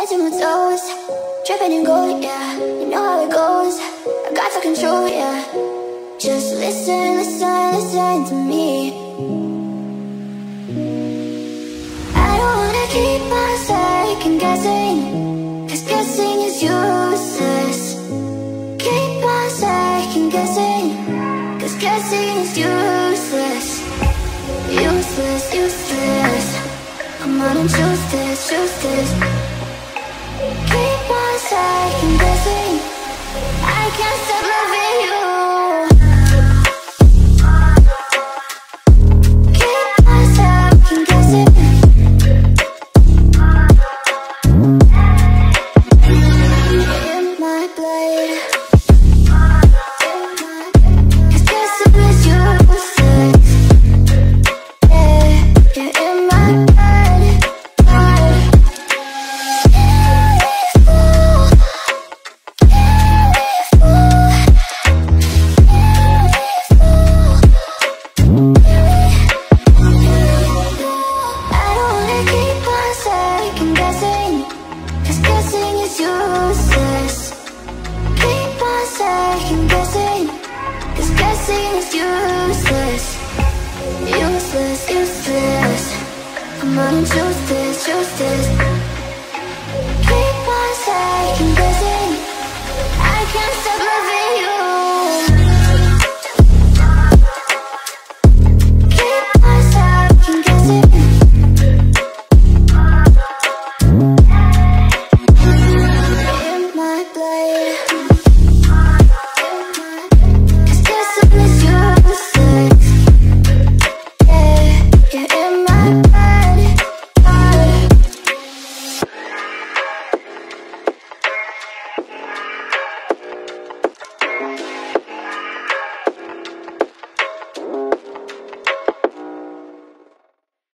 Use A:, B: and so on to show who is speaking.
A: Edging my toes, dripping in gold, yeah. You know how it goes, I got the control, yeah. Just listen, listen, listen to me. I don't wanna keep on second guessing Cause guessing is useless. Keep on second guessing Cause guessing is useless. Useless, useless. On and choose this, choose this is useless. Keep on second guessing Cause guessing is useless. Useless, useless. Come on and